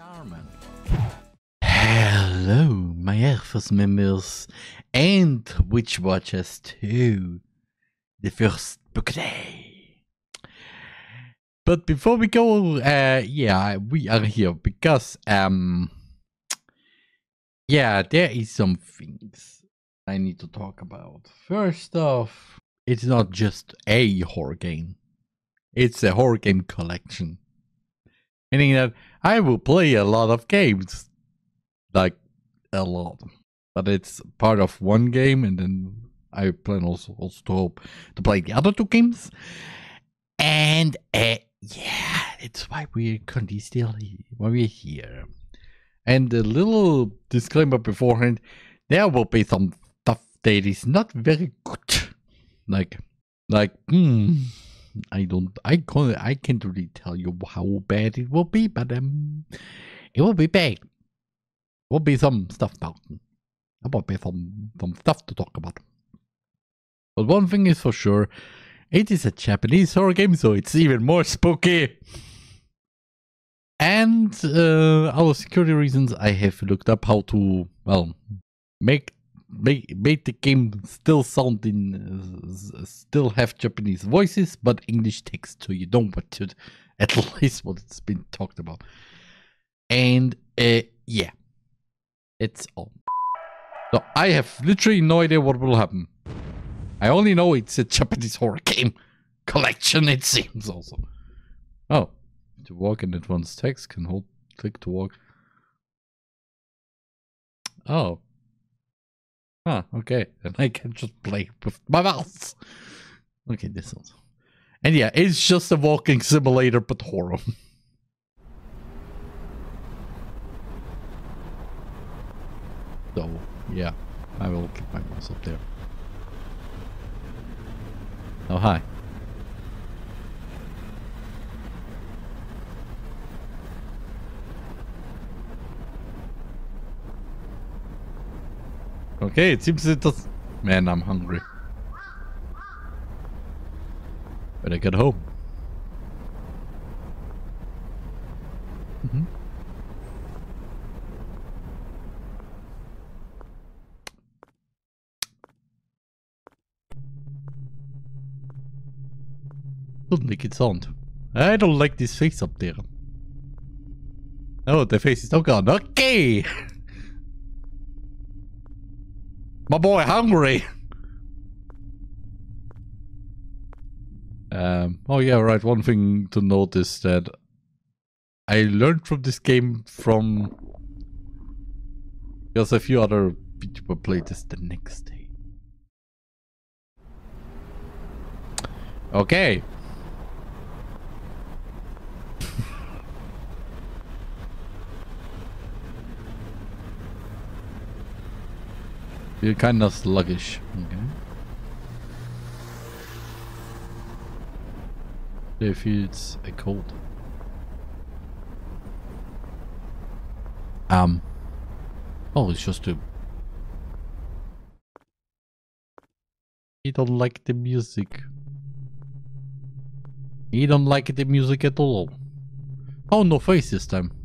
R-Man. Hello, my R-Force members and Witch Watchers too. The first book day. But before we go, uh, yeah, we are here because, um, yeah, there is some things I need to talk about. First off, it's not just a horror game. It's a horror game collection. Meaning that I will play a lot of games. Like, a lot. But it's part of one game, and then I plan also, also to hope to play the other two games. And, uh, yeah, it's why we're still here, why we're here. And a little disclaimer beforehand, there will be some stuff that is not very good. Like, like, hmm I don't. I can't. I can't really tell you how bad it will be, but um, it will be bad. Will be some stuff about. There will be some some stuff to talk about. But one thing is for sure, it is a Japanese horror game, so it's even more spooky. And uh, security reasons, I have looked up how to well make make, make the game still sound in uh, still have Japanese voices but English text so you don't want to at least what it's been talked about. And uh, yeah, it's all. So I have literally no idea what will happen. I only know it's a Japanese horror game collection. It seems also. Oh, to walk in advanced text can hold click to walk. Oh, Huh, okay. Then I can just play with my mouse. Okay, this one. And yeah, it's just a walking simulator, but horror. so, yeah, I will keep my mouse up there. Oh, hi. Okay, it seems it does. Man, I'm hungry. Better get home. Mm -hmm. Doesn't make it sound. I don't like this face up there. Oh, the face is not gone. Okay! My boy hungry. Um, oh yeah, right. One thing to note is that I learned from this game from because a few other people played this the next day. Okay. You're kind of sluggish. Okay. It feels a cold. Um. Oh, it's just a. He don't like the music. He don't like the music at all. Oh, no face this time.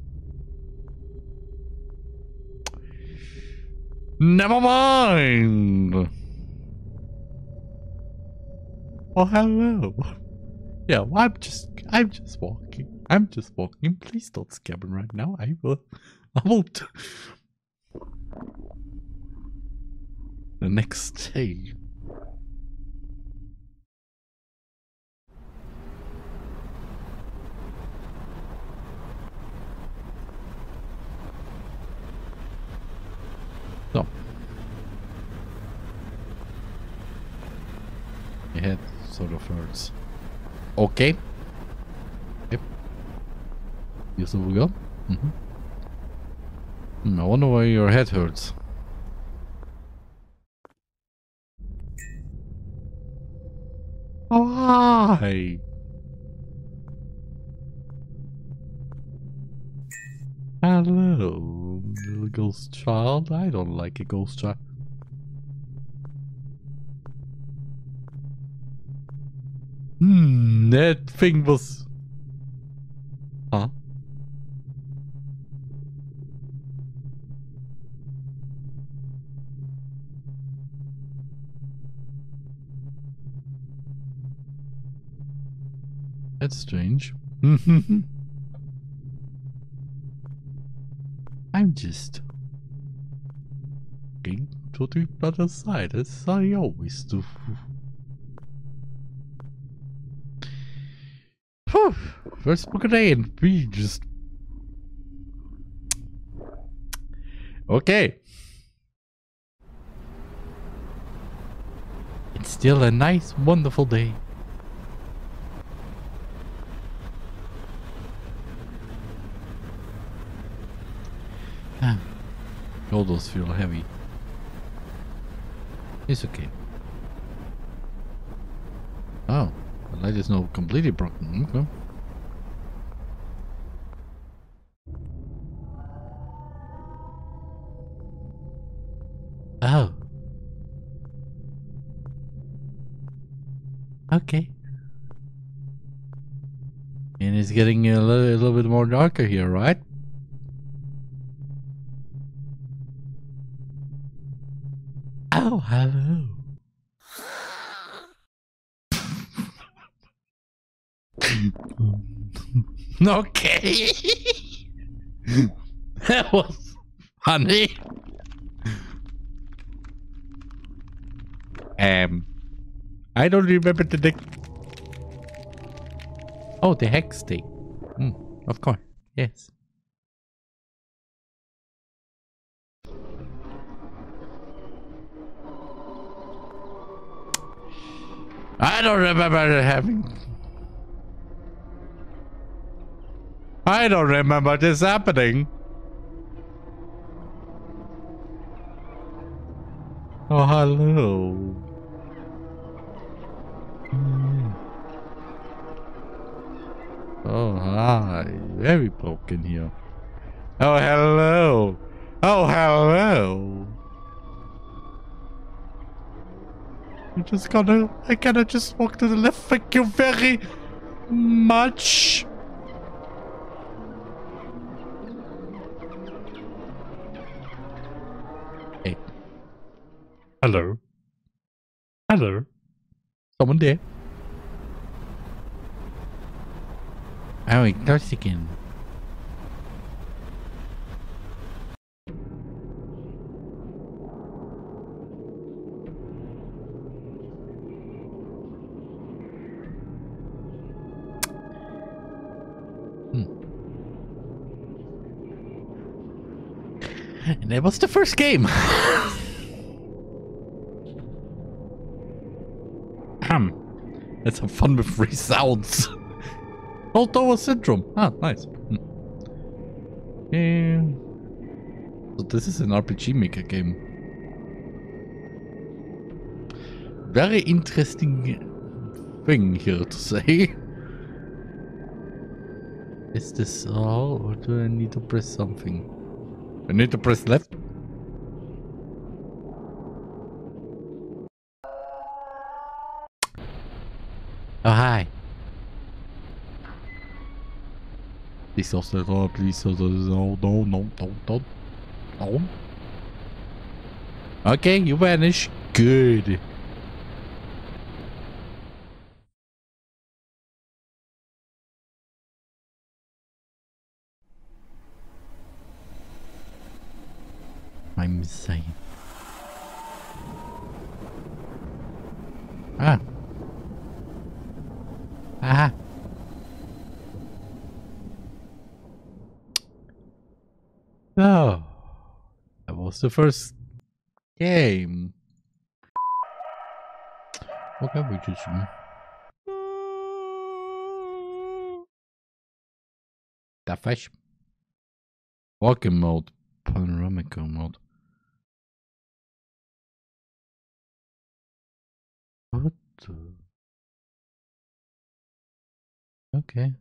Never mind. Oh, hello. Yeah, well, I'm just, I'm just walking. I'm just walking. Please don't scare me right now. I will, I won't. The next day. My head sort of hurts. Okay. Yep. Here's over we go. Mm -hmm. I wonder why your head hurts. Hi! Hello little ghost child. I don't like a ghost child. That thing was... Huh? That's strange. I'm just getting to the other side, as I always do. First and we just Okay. It's still a nice, wonderful day. Ah, shoulders feel heavy. It's okay. Oh, the light is not completely broken. Okay. Oh. Okay. And it's getting a little, a little bit more darker here, right? Oh, hello. okay. that was funny. Um, I don't remember the deck. Oh, the hex thing. Hmm, of course. Yes. I don't remember it having. I don't remember this happening. Oh, hello. Oh, hi. Very broken here. Oh, hello. Oh, hello. You just gotta, I gotta just walk to the left. Thank you very much. Hey. Hello. Hello. Someone there. Oh, it again. Hmm. And that was the first game. Hmm. Let's have fun with free sounds. Old Tower Syndrome. Ah, nice. Hmm. So this is an RPG Maker game. Very interesting thing here to say. Is this all or do I need to press something? I need to press left? Oh, hi. Please stop, stop, please stop, no, no, no, no, no, no. Okay, you vanish. Good. I'm insane. Ah. Ah. Oh, that was the first game. What can we just That fish. Walking mode, panoramic mode. What? Okay.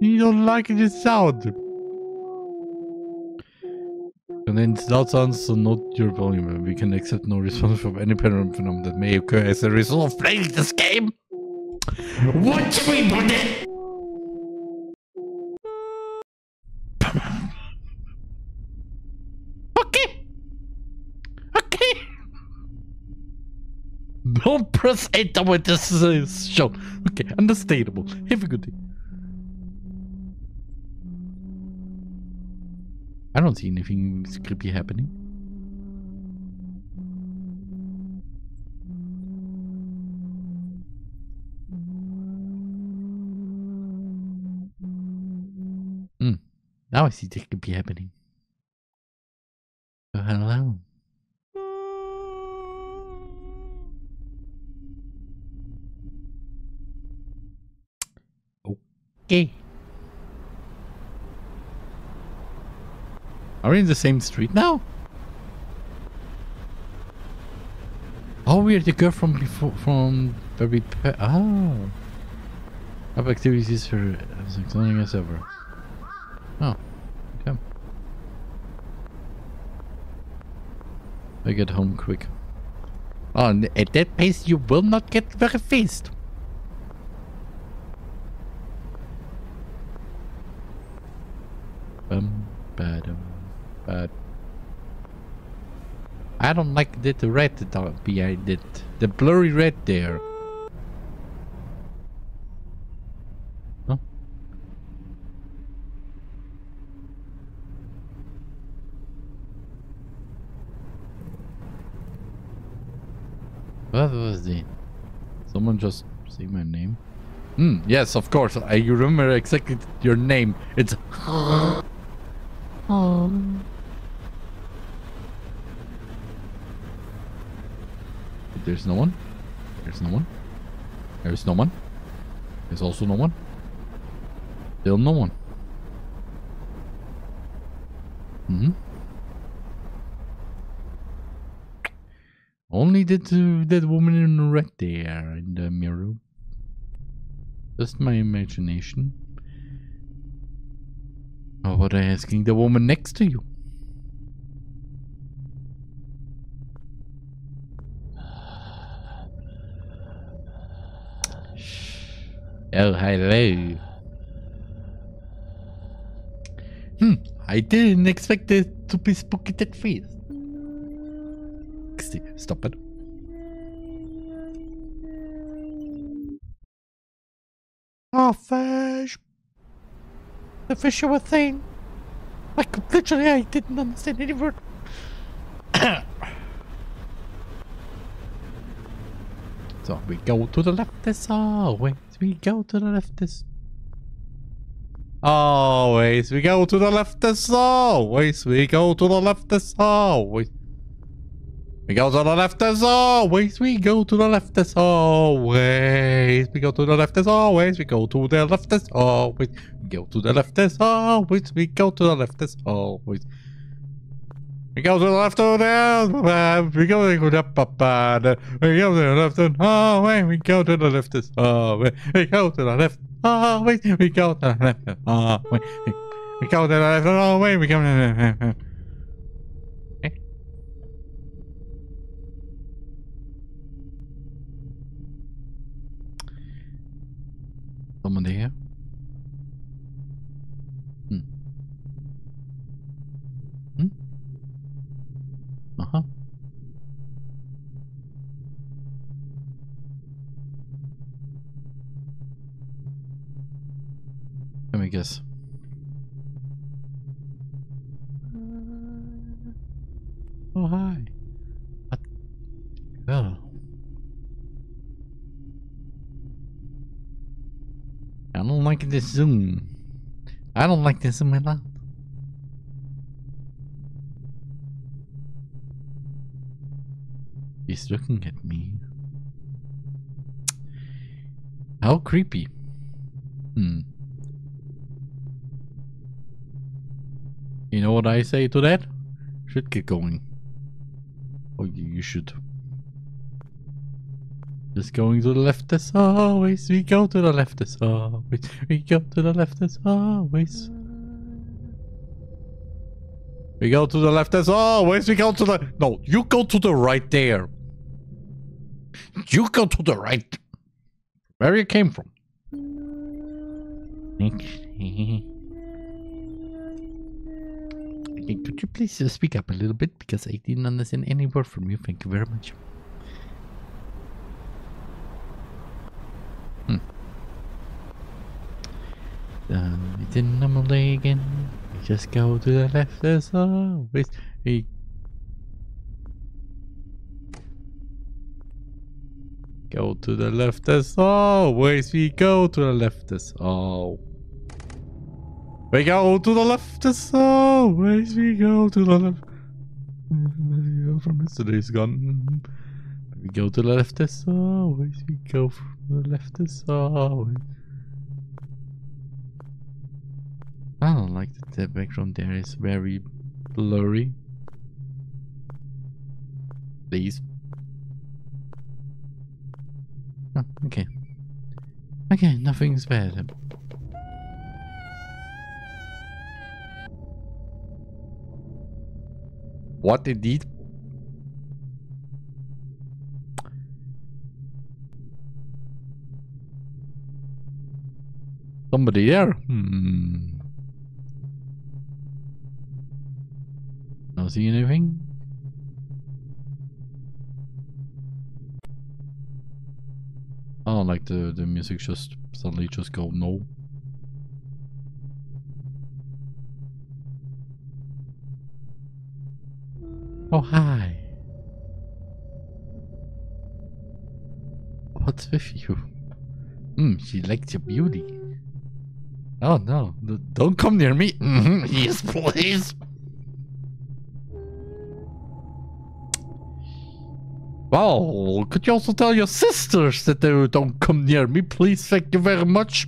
You don't like the sound. And then loud sounds not your volume. We can accept no response from any paranormal phenomenon that may occur as a result of playing this game. Watch me, buddy! Okay. Okay. Don't press enter when this is shown. Okay, understandable. Have a good day. I don't see anything creepy happening. Hmm. Now I see things creepy happening. Oh, hello. Okay. Are we in the same street now? Oh, we're the girl from before, from very pe- oh. Up activities for as exciting as ever. Oh, okay. I get home quick. Oh, at that pace you will not get very fast. Bum, ba-dum, bad. I don't like that red behind it. The blurry red there. What was it? Someone just say my name? Hmm, yes, of course. I you remember exactly your name. It's There's no one. There's no one. There's no one. There's also no one. Still no one. hmm Only that uh, that woman in red there in the mirror. Just my imagination. Or what I asking the woman next to you? Oh, hello. Hmm, I didn't expect it to be spooky that fast. Stop it. Oh, fish. The fish were thing. Like, literally, I didn't understand any word. so we go to the left as always. We go to the left as always. We go to the left as always. We go to the left as always. We go to the left as always. We go to the left as always. We go to the left as always. We go to the left as always. We go to the left as always. We go to the left as always. We go to the left of the we go to the papa. We go to the left and hallway. We go to the left as hallway. We go to the left hallway. We go to the left hallway. We go to the left hallway. We go to the left. Someone there? Hmm. Hmm? Uh-huh. Let me guess. Oh, hi. What? Oh. I don't like this zoom. I don't like this zoom at all. He's looking at me. How creepy. Hmm. Know what I say to that? Should get going. Oh, you should. Just going to the left as always. We go to the left as always. We go to the left as always. We go to the left as always. We go to the. No, you go to the right there. You go to the right. Where you came from. Hey, could you please uh, speak up a little bit because I didn't understand any word from you. Thank you very much. Hmm. Um, it's in anomaly again. We just go to the left as always. We go to the left as always. We go to the left as always. We go to the left as always. We go to the left. From yesterday's gone. We go to the left as always. We go from the left as always. I don't like that the background there is very blurry. Please. Oh, okay. Okay, nothing's bad. What did? Somebody there? Hmm. Not see anything? I don't like the, the music just suddenly just go no. Oh, hi. What's with you? Hmm, she likes your beauty. Oh no, don't come near me. Mhm, Yes, please. Well, could you also tell your sisters that they don't come near me, please? Thank you very much.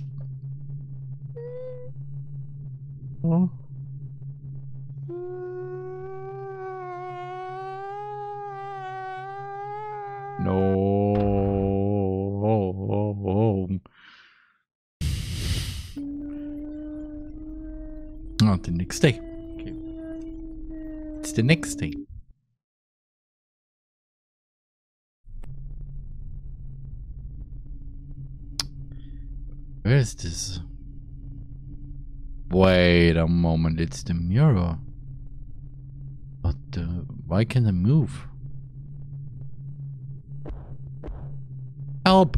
The next thing. Where is this? Wait a moment, it's the mirror. But uh, why can't I move? Help!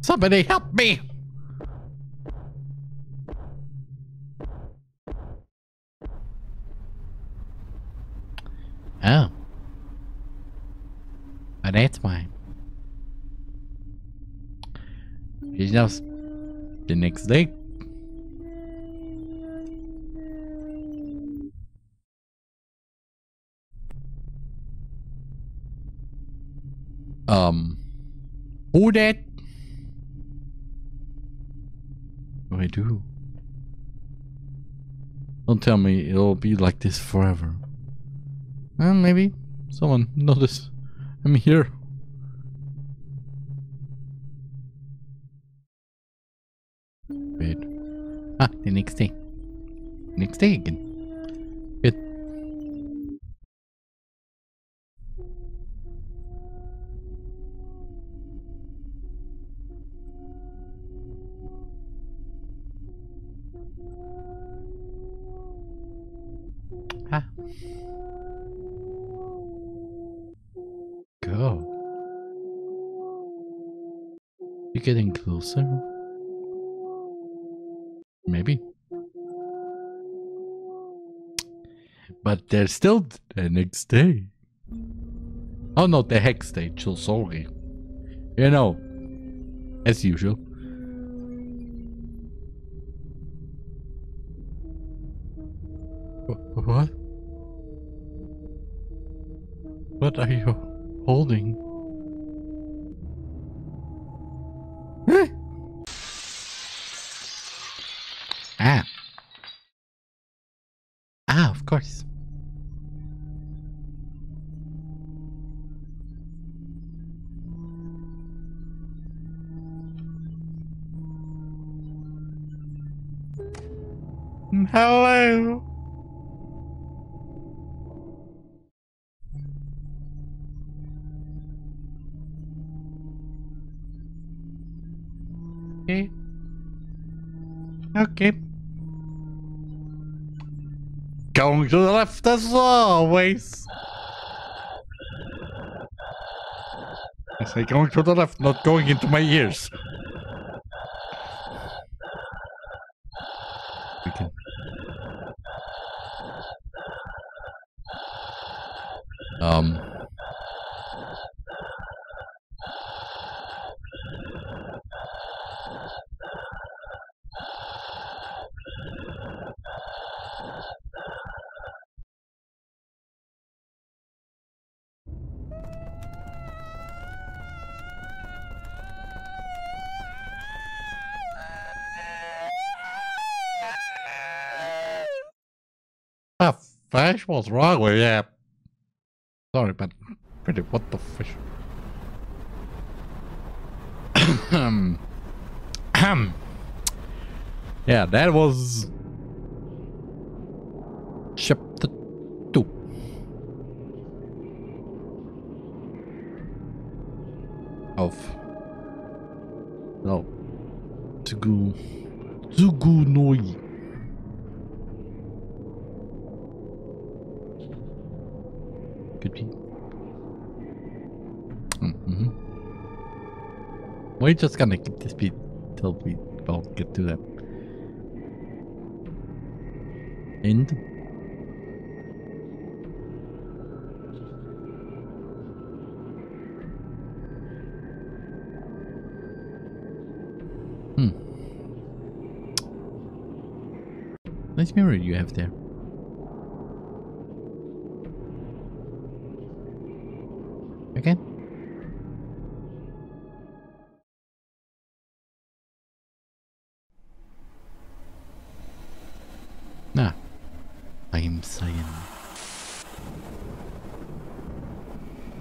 Somebody help me! Oh. Oh, that's why. He's now the next day. Um, who that? What do I do? Don't tell me it'll be like this forever. Well, maybe someone notice I'm here. Ah, the next day. Next day again. Good. Ah. Go. You're getting closer. But there's still the next day. Oh no, the hex day, chill sorry. You know, as usual. What? What are you holding? Left as always. I say going to the left, not going into my ears. Um. Ah, fish? What's wrong with you? Sorry, but pretty. What the fish? Ahem. yeah, that was chapter two. Of no, Tsugu Tsugunohi. Could We're just gonna keep this beat till we well get to that end. Hmm. Nice mirror you have there. Again? Nah. I'm saying.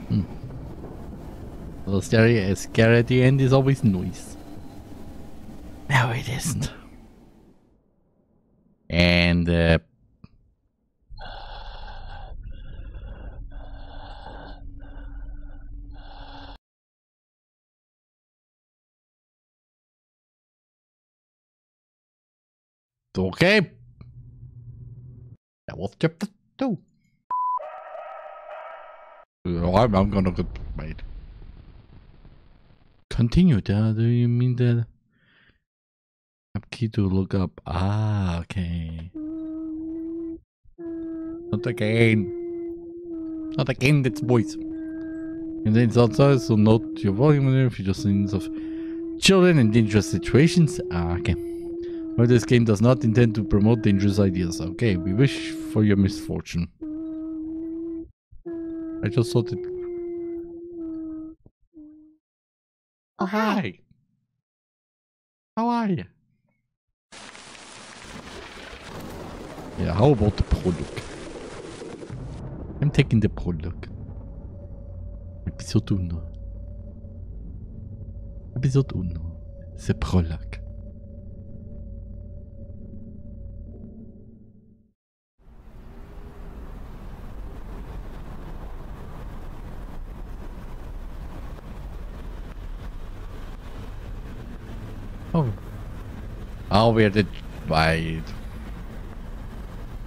Hmm. Scary, scary at the end is always noise. No, it isn't. And, uh, Okay. That was chapter two. I'm, I'm gonna get made. Continue. Uh, do you mean the tab key to look up? Ah, okay. Not again. Not again. That's voice. And then it's outside, so note your volume and just scenes of children in dangerous situations. Ah, okay. Well, this game does not intend to promote dangerous ideas. Okay, we wish for your misfortune. I just thought it... Oh, hi. How are you? Yeah, how about the prologue? I'm taking the prologue. Episode 1. Episode 1. The prologue. Oh. Oh, we're the...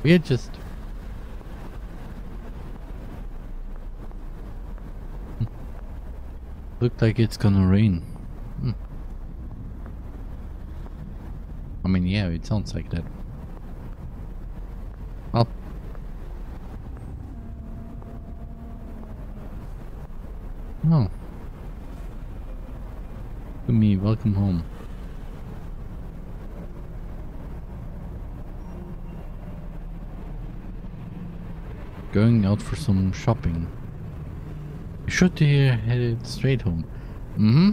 We're just... Hmm. Looked like it's gonna rain. Hmm. I mean, yeah, it sounds like that. Well. Oh. To me, welcome home. Going out for some shopping. You should uh, headed straight home. Mm-hmm.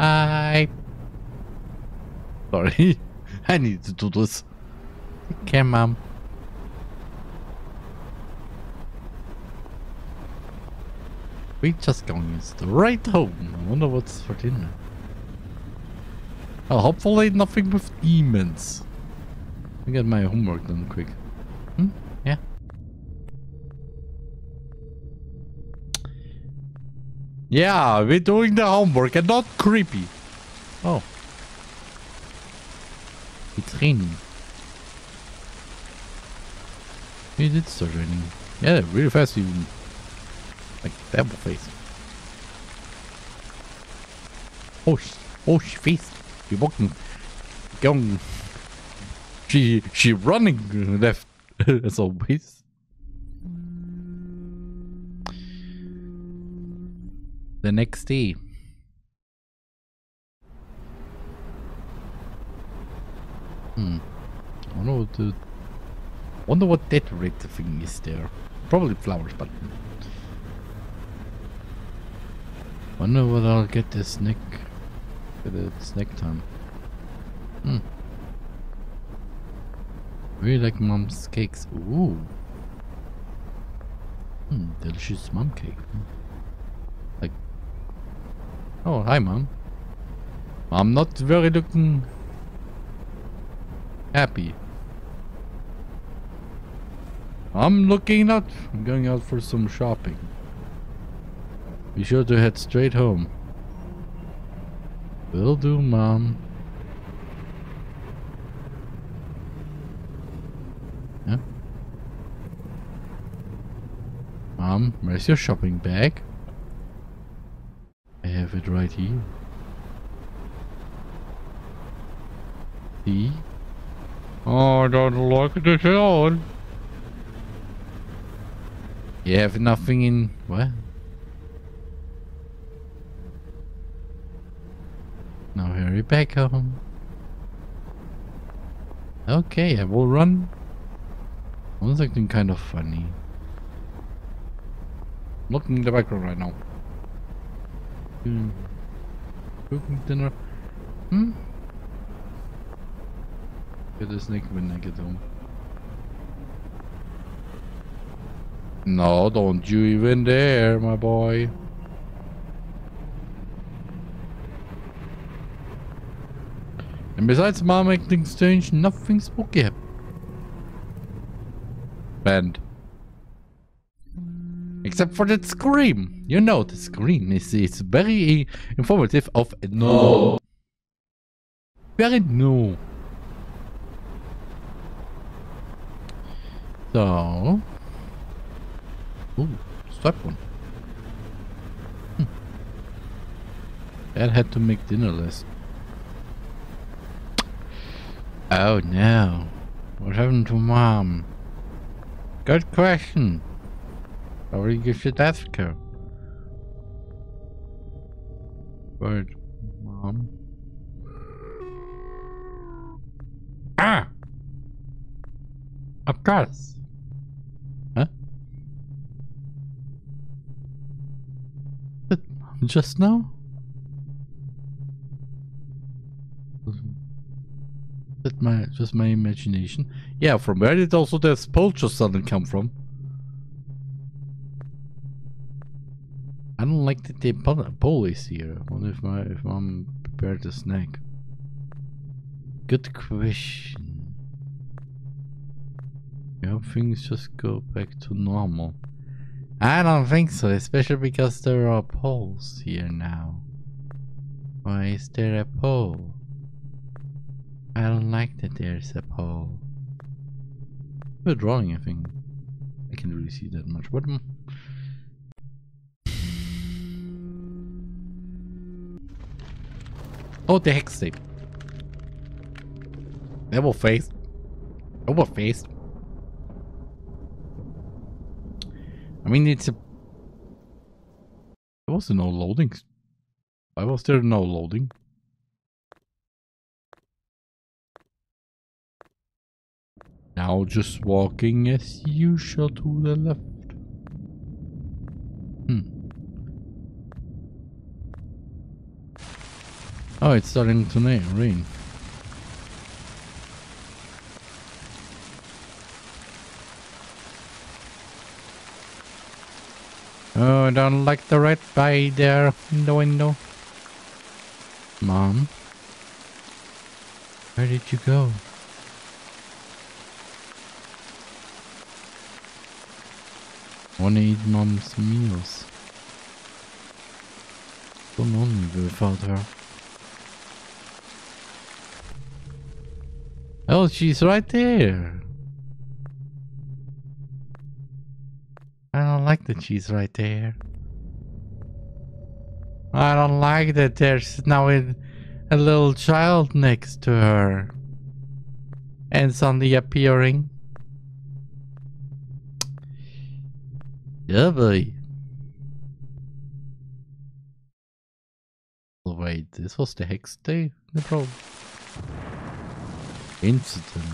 I... Sorry. I need to do this. Okay, mom. We just going straight home. I wonder what's for dinner. Well, hopefully nothing with demons. I get my homework done quick. Hmm? Yeah. Yeah, we're doing the homework and not creepy. Oh. It's raining. It did start raining. Yeah, really fast even. Like devil face. Oh, sh oh, she face. She walking. Going. She, she running left as always. The next day. Hmm. I wonder what the wonder what that red thing is there. Probably flowers, but wonder what I'll get this neck for the snack time. Hmm. Really like mom's cakes. Ooh. Hmm, delicious mom cake. Like Oh hi mom. I'm not very looking happy. I'm looking out. I'm going out for some shopping. Be sure to head straight home. Will do, Mom. Yeah. Mom, where's your shopping bag? Have it right here. See? Oh, I don't like it at all. You have nothing in... What? Now hurry back home. Okay, I will run. Acting kind of funny. I'm looking in the background right now. Cooking dinner. Hmm? Get a snake when I get home. No, don't you even dare, my boy. And besides mom acting strange, nothing spooky happened. Except for that scream. You know the scream is, is very informative of no. Very no. So. Ooh, stop one. Hm. Dad had to make dinner list. Oh no. What happened to mom? Good question. Should ask her. But, mom. Ah! Of course. Huh? Just now? That my just my imagination? Yeah, from where did also the poultry suddenly come from? I the police here. Wonder if my if I'm prepared to snack. Good question. I hope things just go back to normal. I don't think so, especially because there are poles here now. Why is there a pole? I don't like that there's a pole. Good drawing, I think. I can't really see that much, but... Mm. Oh, the hex tape. Double face. Double face. I mean, it's a... There was no loading. Why was there no loading? Now just walking as usual to the left. Hmm. Oh, it's starting to rain. Oh, I don't like the red guy there in the window. Mom? Where did you go? Wanna eat mom's meals. So lonely without her. Oh, she's right there. I don't like that she's right there. I don't like that there's now a, little child next to her. And suddenly appearing. Yeah, boy. Wait, this was the hex day? No problem. Incident.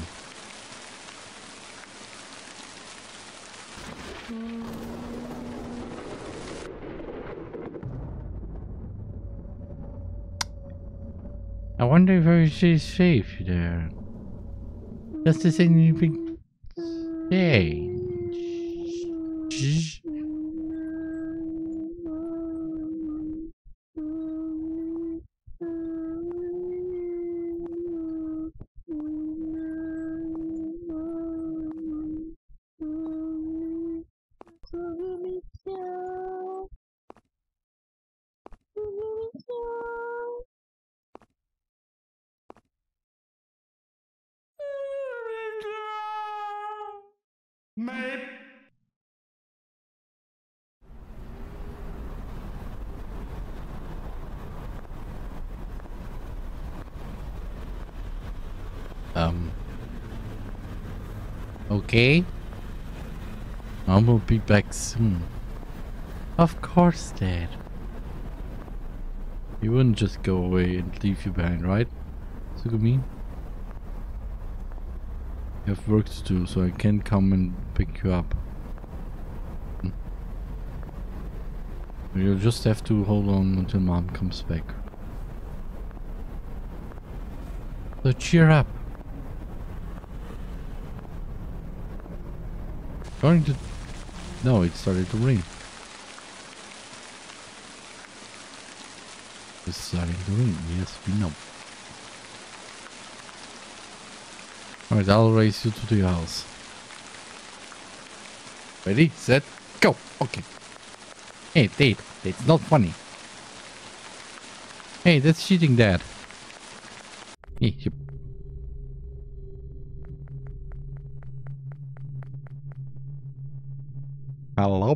I wonder if she's safe there. Does this anything change? Um. Okay. I will be back soon. Of course, Dad. He wouldn't just go away and leave you behind, right? Tsugumi? You have work to do, so I can't come and pick you up. Hmm. You'll just have to hold on until mom comes back. So cheer up. Going to... No, it started to rain. It's starting to rain, yes, we know. Alright, I'll race you to the house. Ready, set, go! Okay. Hey, Dad, it's not funny. Hey, that's cheating, Dad. Hey, you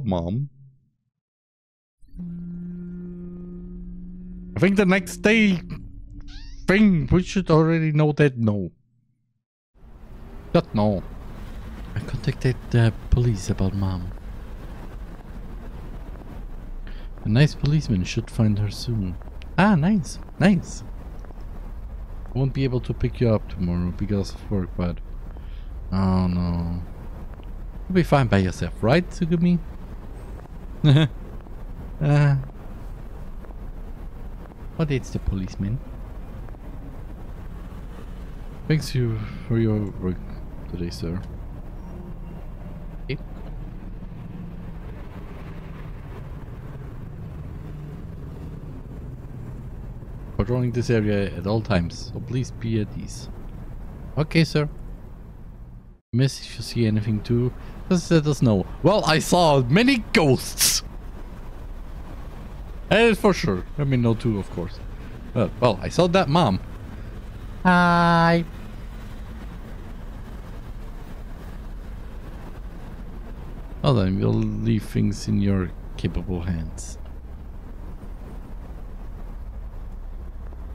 Mom. I think the next day thing, we should already know that no. Not no. I contacted the police about Mom. A nice policeman should find her soon. Ah, nice, nice. Won't be able to pick you up tomorrow because of work, but... Oh no. You'll be fine by yourself, right, Tsugumi? uh, what is the policeman? Thanks you for your work today, sir. Okay. Patrolling this area at all times, so please be at ease. Okay, sir. Miss, if you see anything too, just let us know. Well, I saw many ghosts. And for sure. Let me know too, of course. Uh, well, I saw that mom. Hi. Well then, we'll leave things in your capable hands.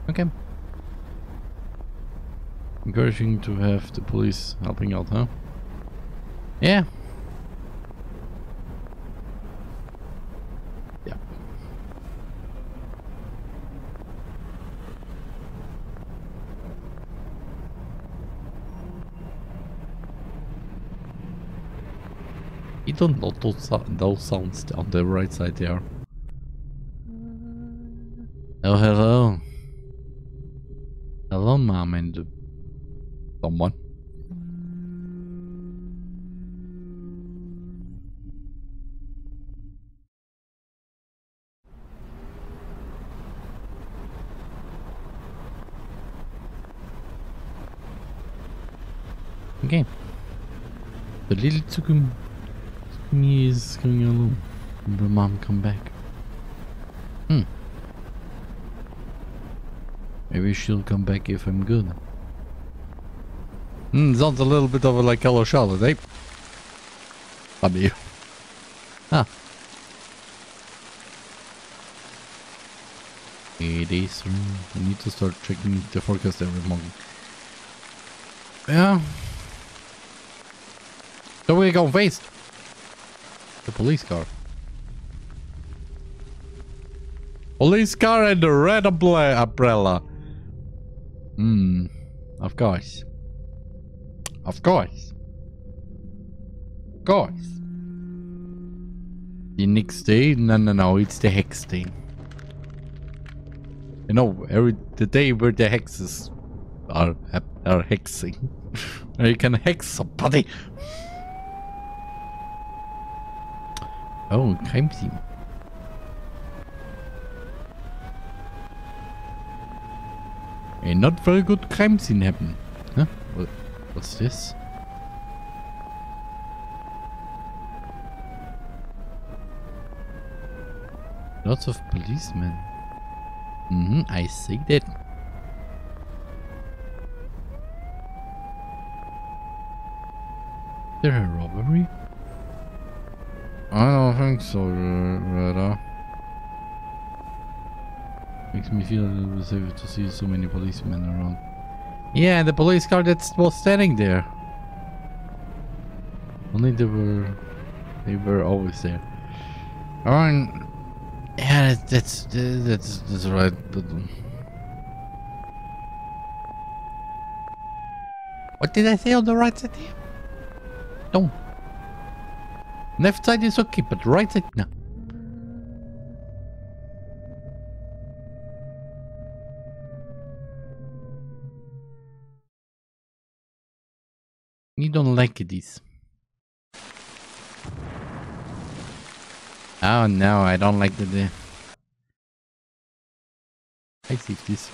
Okay. Encouraging to have the police helping out, huh? Yeah. Yeah. You don't know those, sounds on the right side there. Oh. Hello, mom and someone. Okay. The little Tsugumi is going alone. Will mom come back? Hmm. Maybe she'll come back if I'm good. Hmm, sounds a little bit of a like Hello Charlotte, eh? Love you. Ah. It is. I need to start checking the forecast every morning. Yeah. So we go face the police car. Police car and the red umbre- umbrella. Hmm. Of course. Of course. Of course. The next day? No, no, no. It's the hex day. You know, every the day where the hexes are are hexing, you can hex somebody. Oh, crime scene. A not very good crime scene happened. Huh? What, what's this? Lots of policemen. Mm-hmm, I see that. There a robbery? I don't think so, Rada. Makes me feel a little bit safer to see so many policemen around. Yeah, the police car that was standing there. Only they were, they were always there. Alright. Yeah, that's, that's, that's, that's right, but... Um, what did I say on the right side here? Don't. Left side is okay, but right side, no. You don't like this. Oh no, I don't like the... I see this.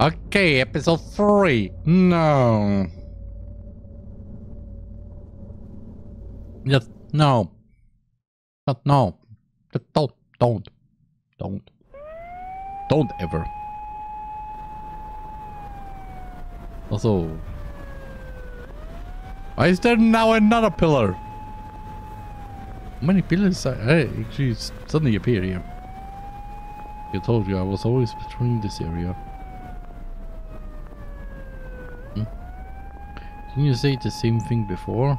Okay, episode 3. No. Just no. No. Just don't. Don't. Don't. Don't ever. Also. Why is there now another pillar? How many pillars are actually suddenly appear here? I told you I was always patrolling this area. Didn't you say the same thing before?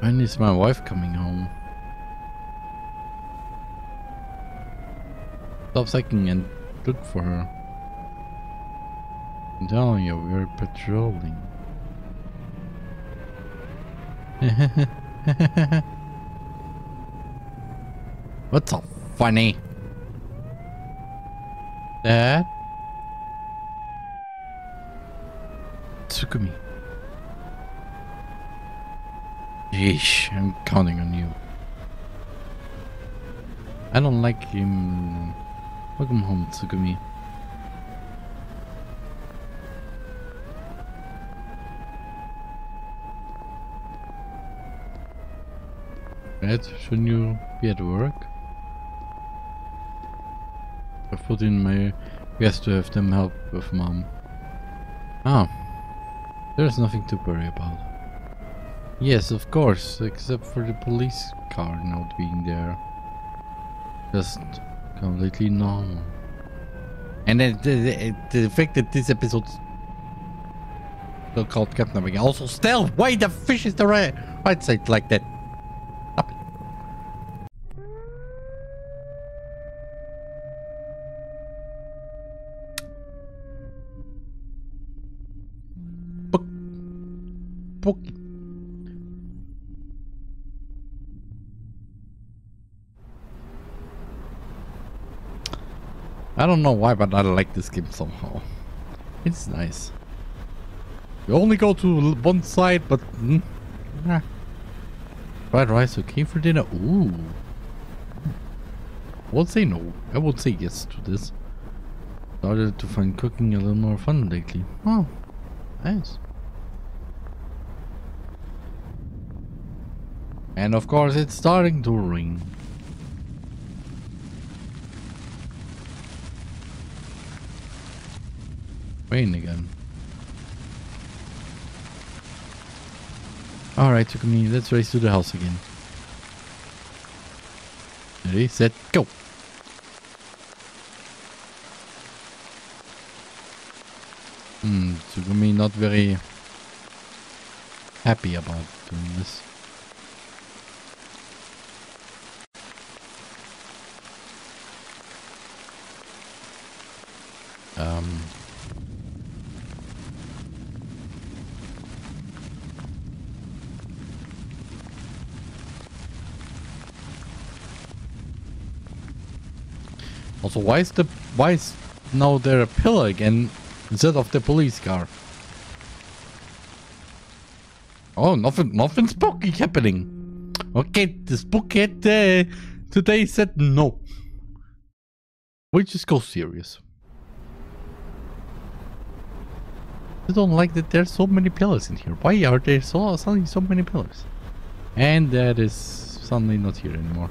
When is my wife coming home? Stop sucking and look for her. I'm telling you, we're patrolling. What's so funny? Dad? Tsugumi. Yeesh, I'm counting on you. I don't like him. Welcome home, Tsugumi. Ed, shouldn't you be at work? I put in my guest to have them help with mom. Ah, there's nothing to worry about. Yes, of course, except for the police car not being there. Just completely normal. And then the, the, the fact that this episode's still called kidnapping. Also, still, why the fish is the right, right side like that? I don't know why, but I like this game somehow. It's nice. You only go to one side, but... Mm, nah. Fried rice okay for dinner? Ooh. I won't say no. I won't say yes to this. Started to find cooking a little more fun lately. Oh, nice. And of course it's starting to rain. Rain again. Alright, me. Let's race to the house again. Ready, set, go! Hmm, not very happy about doing this. Um, also, why is the why is now there a pillar again instead of the police car? Oh, nothing, nothing spooky happening. Okay, the spooky uh, today said no. We just go serious. I don't like that there's so many pillars in here. Why are there so suddenly so many pillars? And that is suddenly not here anymore.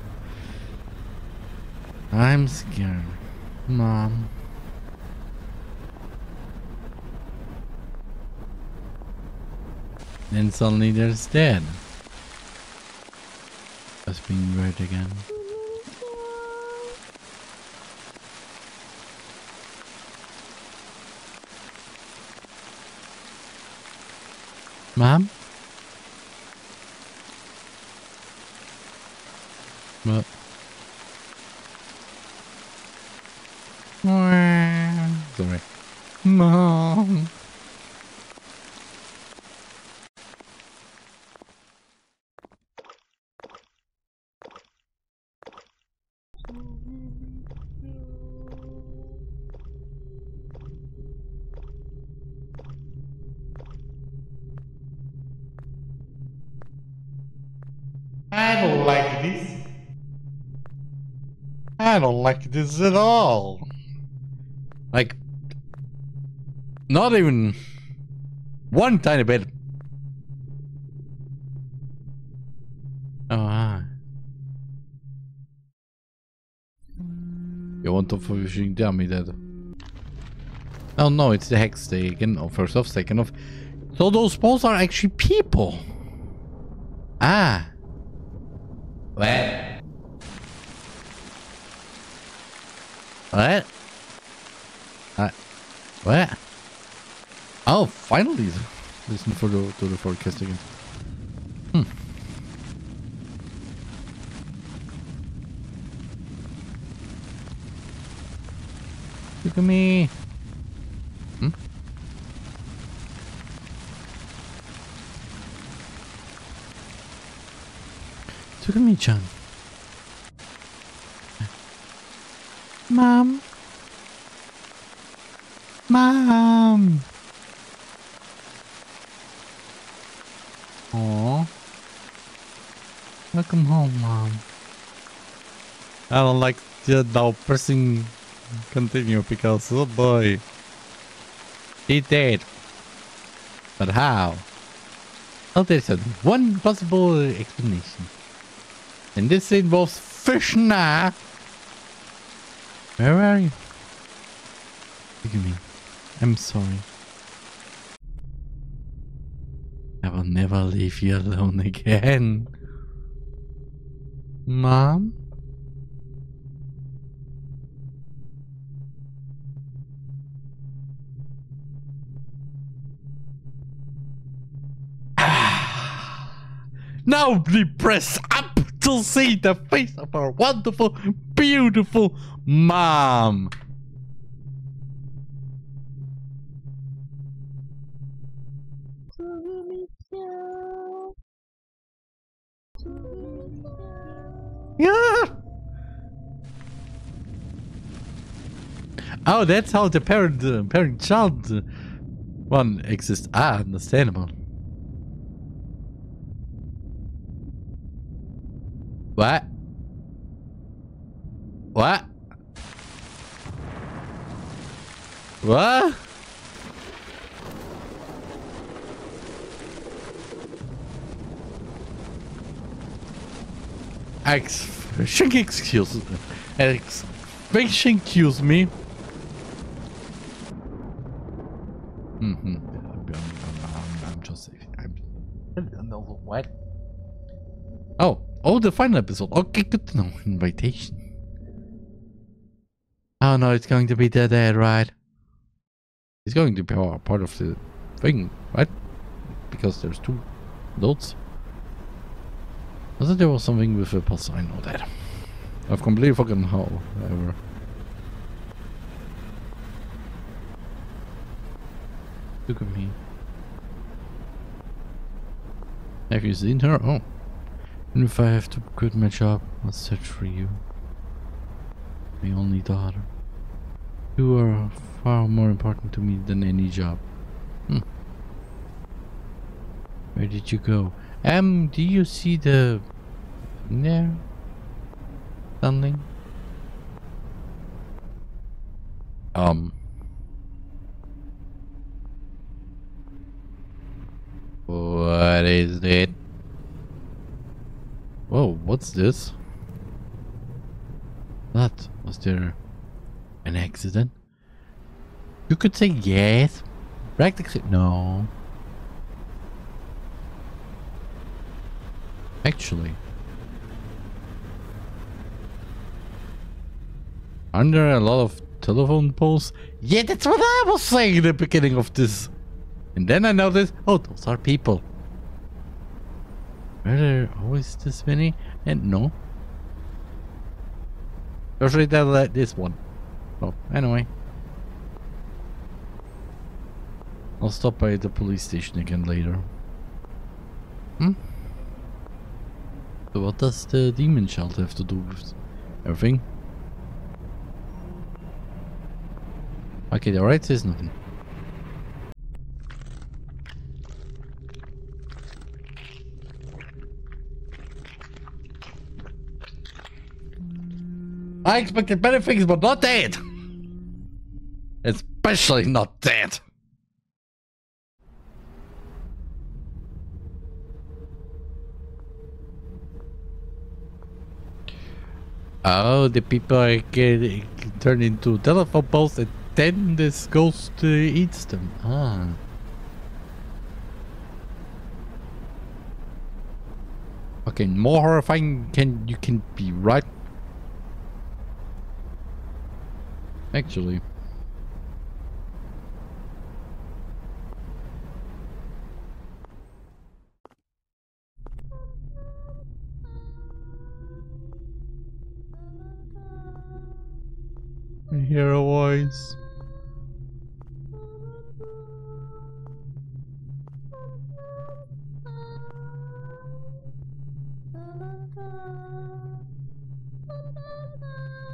I'm scared. Mom. Then suddenly there's Dad. Just being red again. Mom? What? Sorry. Mom. I don't like this. I don't like this at all. Like, not even one tiny bit. Oh, ah. You want to fishing dummy that? Oh no, it's the hex taken off. First off, second off. So those balls are actually people. Ah. What? What? Uh, what? Oh, finally! Listen for the to the forecast again. Hmm. Look at me. Hmm. Look at me, John. Mom. Mom. Aw. Welcome home, Mom. I don't like the now pressing continue because, oh boy. He did. But how? Oh, there's one possible explanation. And this involves fish now. Where are you? Forgive me. I'm sorry. I will never leave you alone again. Mom? Now we press up to see the face of our wonderful, beautiful mom. Oh, that's how the parent uh, parent child uh, one exists. Ah, understandable. What? What? What? Ex excuse ex excuse me. Mm-hmm. I'm, I'm, I'm, I'm just I'm what? Oh, the final episode. Okay, good to know. Invitation. Oh no, it's going to be dead air, right? It's going to be part of the thing, right? Because there's two notes. I thought there was something with a pulse. I know that. I've completely forgotten how ever. Look at me. Have you seen her? Oh. And if I have to quit my job, I'll search for you. My only daughter. You are far more important to me than any job. Hmm. Where did you go? Um, do you see the... there? Something? Um... What is it? Whoa, what's this? What? Was there an accident? You could say yes. Practically, no. Actually. Aren't there a lot of telephone poles? Yeah, that's what I was saying in the beginning of this. And then I noticed, oh, those are people. Are there always this many? And no. Usually that like this one. Well, anyway. I'll stop by the police station again later. Hmm? So what does the demon child have to do with everything? Okay, the right says nothing. I expected better things, but not that. Especially not that. Oh, the people are get, turned into telephone poles and then this ghost uh, eats them. Ah. Okay, more horrifying can you can be right Actually. I hear a voice.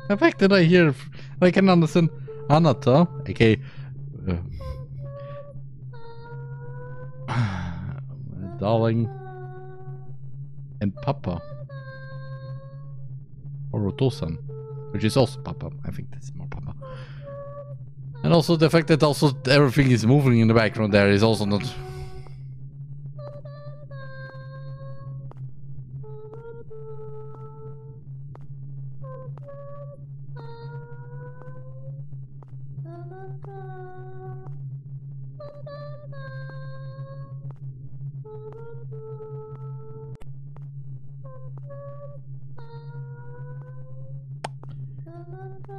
The fact that I hear I can understand Anata, aka uh, darling. And Papa. Or Otosan, which is also Papa. I think that's more Papa. And also the fact that also everything is moving in the background there is also not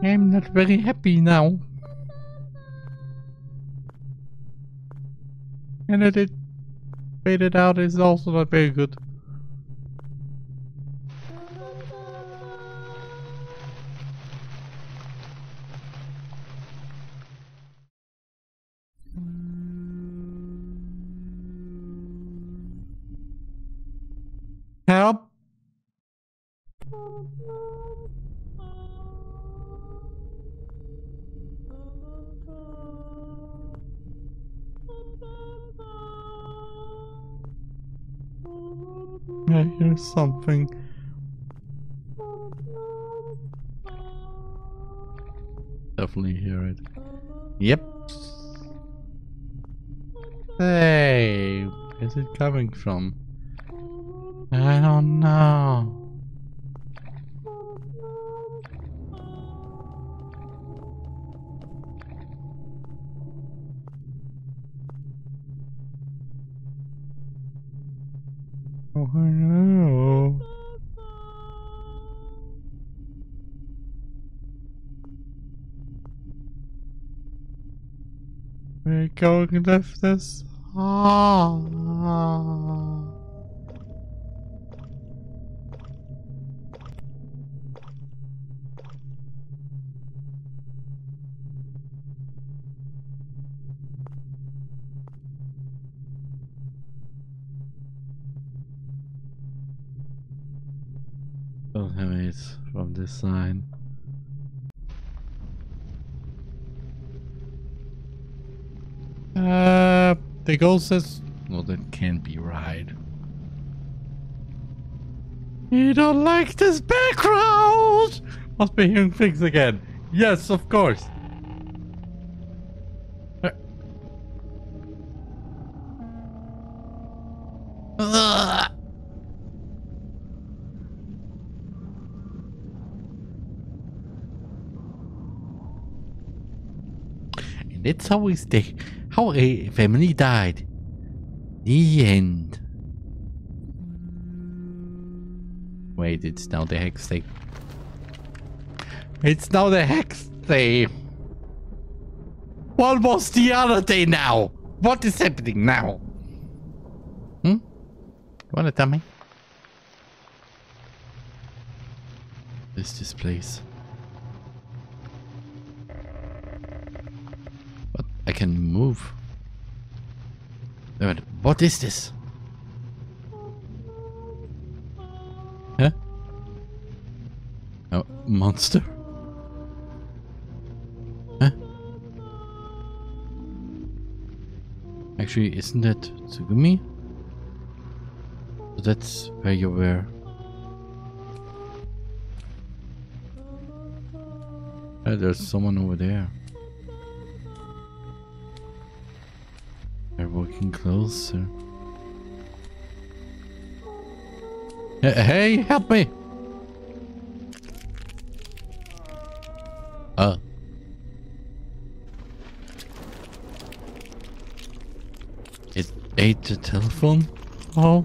I'm not very happy now. And it faded out is also not very good. Coming from? I don't know. Oh no. We're going to lift this? It from this side. Uh, the goal says, no, that can't be right. You don't like this background? Must be hearing things again. Yes, of course. Uh. And that's how it's the how a family died. The end. Wait, it's now the hex day. It's now the hex day. What was the other day now? What is happening now? Hmm? You wanna tell me? What is this place? But I can move. A minute, What is this? Huh? A monster? Huh? Actually, isn't that Tsugumi? So that's where you were. Uh, there's someone over there. Closer. Hey, hey, help me! Uh. It ate the telephone? Oh.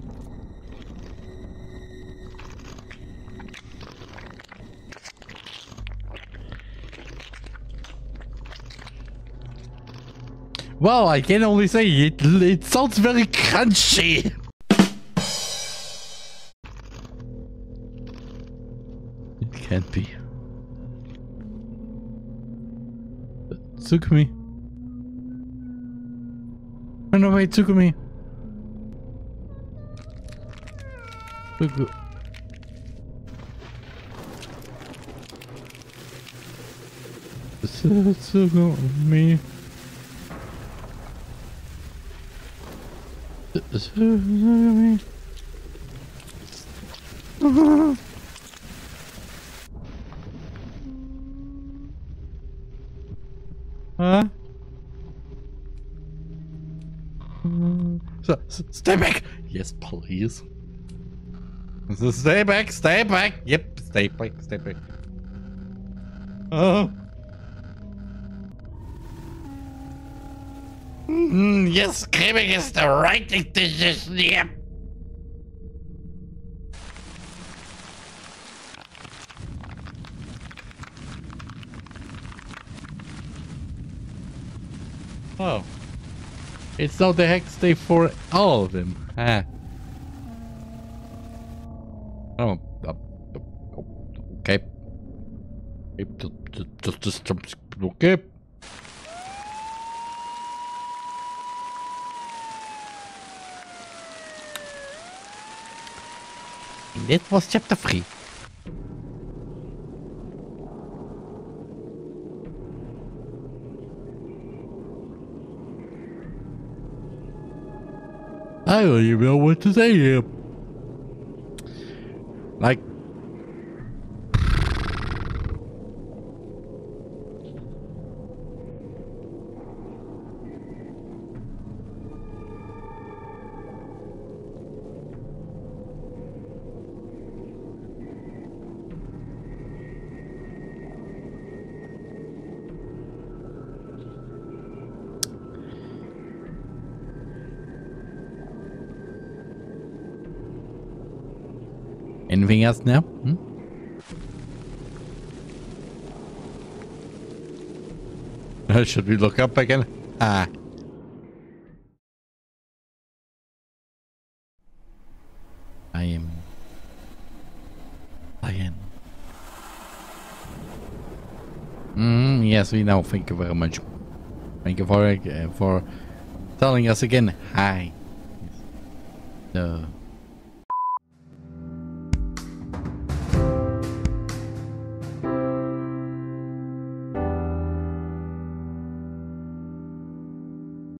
Well, I can only say it, it sounds very crunchy. It can't be. Tsugumi. Run away, Tsugumi. Tsuku. Tsugumi. Tsugumi. Huh? So, stay back! Yes, please. So stay back, stay back! Yep, stay back, stay back. Oh. Mm, yes, screaming is the right decision, yep. Oh. It's not the hex day for all of them. Ah. Oh. uh, uh, Okay. Okay. And that was chapter 3. I don't even know what to say here. Like, Anything else now? Hmm? Uh, should we look up again? Ah. I am lion. Mm, yes, we know. Thank you very much. Thank you for uh, for telling us again. Hi. Yes. Uh,